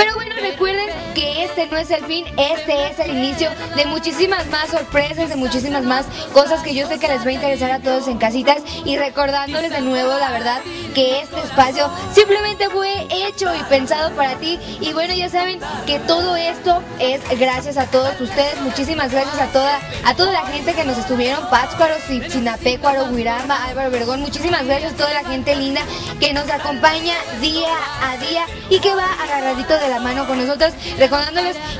Pero bueno, recuerden este no es el fin, este es el inicio de muchísimas más sorpresas, de muchísimas más cosas que yo sé que les va a interesar a todos en casitas y recordándoles de nuevo, la verdad, que este espacio simplemente fue hecho y pensado para ti. Y bueno, ya saben que todo esto es gracias a todos ustedes. Muchísimas gracias a toda, a toda la gente que nos estuvieron, Pátzcuaro, Sinapecuaro, Huiramba, Álvaro Vergón. Muchísimas gracias a toda la gente linda que nos acompaña día a día y que va agarradito de la mano con nosotros,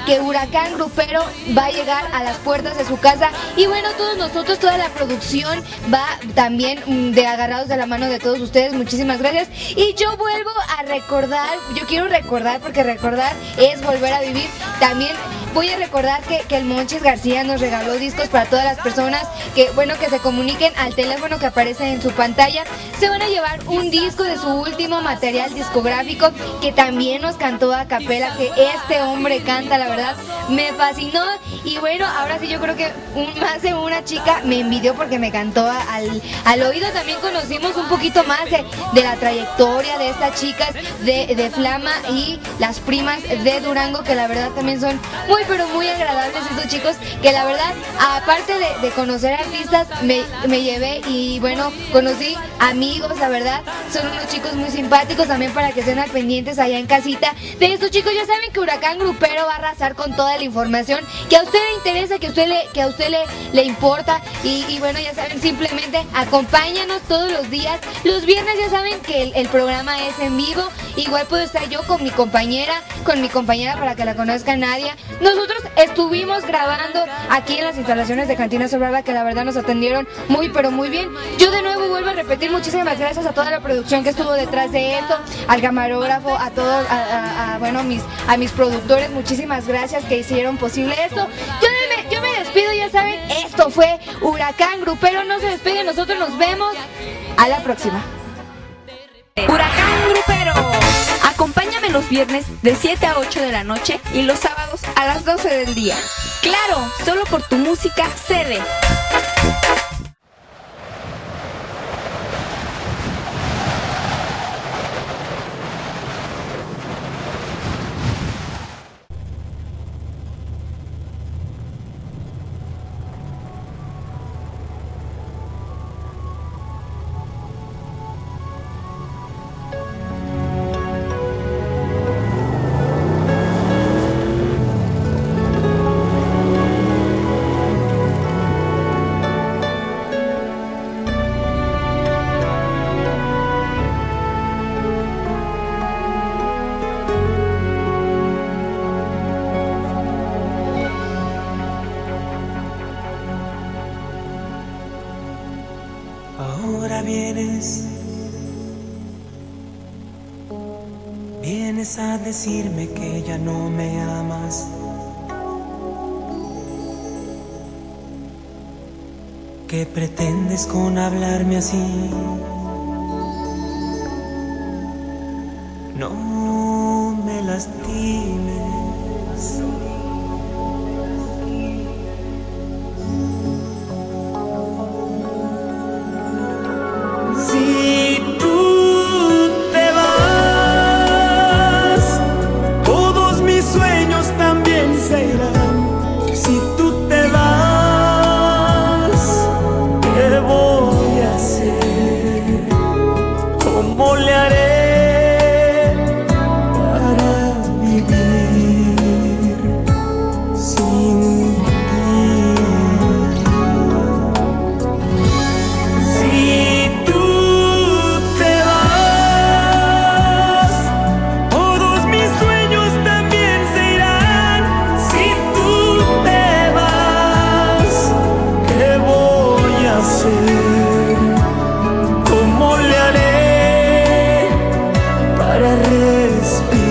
que Huracán Grupero va a llegar a las puertas de su casa y bueno, todos nosotros, toda la producción va también mm, de agarrados de la mano de todos ustedes. Muchísimas gracias. Y yo vuelvo a recordar, yo quiero recordar porque recordar es volver a vivir. También voy a recordar que, que, el Monchis García nos regaló discos para todas las personas que, bueno, que se comuniquen al teléfono que aparece en su pantalla. Se van a llevar un disco de su último material discográfico que también nos cantó a capela, que este hombre canta, la verdad, me fascinó. Y bueno, ahora sí yo creo que más de una chica me envidió porque me cantó al, al oído. También conocimos un poquito más de, de la trayectoria de estas chicas de, de Flama y las primas de Durango, que la verdad también son muy pero muy agradables estos chicos que la verdad, aparte de, conocer artistas, me, me, llevé y bueno, conocí amigos, la verdad, son unos chicos muy simpáticos también para que estén al pendientes allá en casita. De estos chicos ya saben que Huracán Grupero va a arrasar con toda la información que a usted le interesa, que a usted le, que a usted le, le importa y, bueno, ya saben, simplemente acompáñanos todos los días. Los viernes ya saben que el, el programa es en vivo, igual puedo estar yo con mi compañera, con mi compañera para que la conozca Nadia. Nosotros estuvimos grabando aquí en las instalaciones de Cantina Sobrada que la verdad nos atendieron muy pero muy bien. Yo de nuevo vuelvo a repetir muchísimas gracias a toda la producción que estuvo detrás de esto, al camarógrafo, a todos, a, bueno, mis, a mis productores, muchísimas gracias que hicieron posible esto. Yo me, despido, ya saben, esto fue Huracán Grupero, no se despeguen, nosotros nos vemos a la próxima. Huracán Grupero. Acompáñame los viernes de 7 a 8 de la noche y los sábados a las 12 del día. Claro, solo por tu música CD. Decirme que ya no me amas. ¿Qué pretendes con hablarme así? No me lastimes respirar.